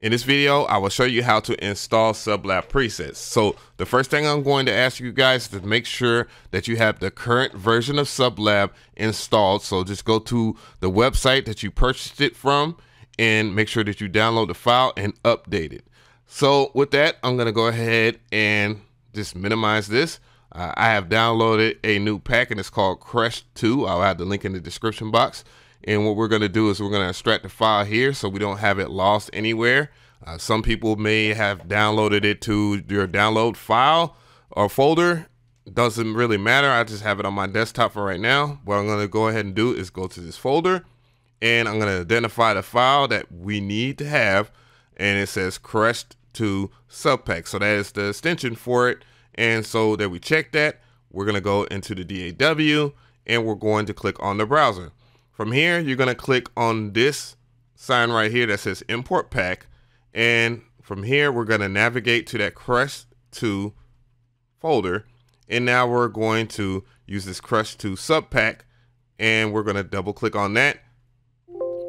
In this video, I will show you how to install Sublab presets. So the first thing I'm going to ask you guys is to make sure that you have the current version of Sublab installed. So just go to the website that you purchased it from and make sure that you download the file and update it. So with that, I'm going to go ahead and just minimize this. Uh, I have downloaded a new pack and it's called Crush 2. I'll have the link in the description box. And what we're going to do is we're going to extract the file here so we don't have it lost anywhere. Uh, some people may have downloaded it to your download file or folder. Doesn't really matter. I just have it on my desktop for right now. What I'm going to go ahead and do is go to this folder and I'm going to identify the file that we need to have. And it says Crushed 2 subpack. So that is the extension for it. And so that we check that, we're going to go into the DAW and we're going to click on the browser. From here, you're going to click on this sign right here that says import pack. And from here, we're going to navigate to that Crush 2 folder. And now we're going to use this Crush 2 subpack and we're going to double click on that.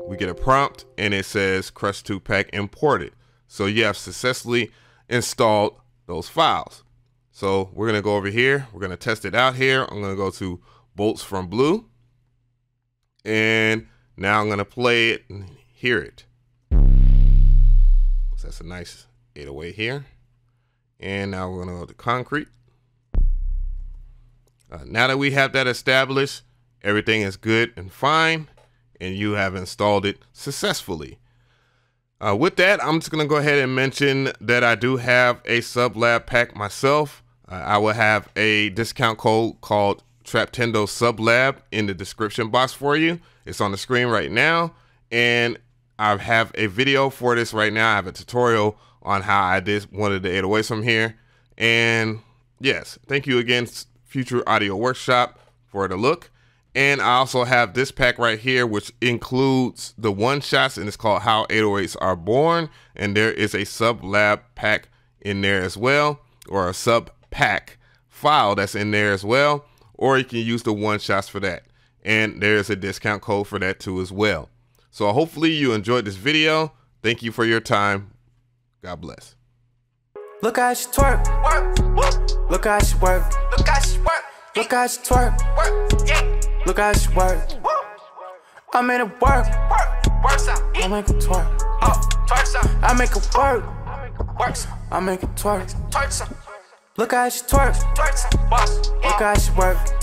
We get a prompt and it says Crush 2 pack imported. So you have successfully installed those files. So we're going to go over here. We're going to test it out here. I'm going to go to bolts from blue. And now I'm going to play it and hear it. So that's a nice 808 here. And now we're going to go to concrete. Uh, now that we have that established, everything is good and fine, and you have installed it successfully. Uh, with that, I'm just going to go ahead and mention that I do have a Sublab pack myself. Uh, I will have a discount code called Traptendo Sublab in the description box for you. It's on the screen right now. And I have a video for this right now. I have a tutorial on how I did one of the 808s from here. And yes, thank you again, Future Audio Workshop, for the look. And I also have this pack right here, which includes the one shots, and it's called How 808s Are Born. And there is a Sublab pack in there as well, or a sub pack file that's in there as well or you can use the one shots for that. And there's a discount code for that too as well. So hopefully you enjoyed this video. Thank you for your time. God bless. Look how she twerk. Work. Look how she work. Look how she work. Look how she twerk. Work. Yeah. Look how she work. I made it work. Work. Works out. I make it twerk. Oh, twerks out. I make it work. Works. I make it twerk. Twerks out. Look how she twerk. Look how she work.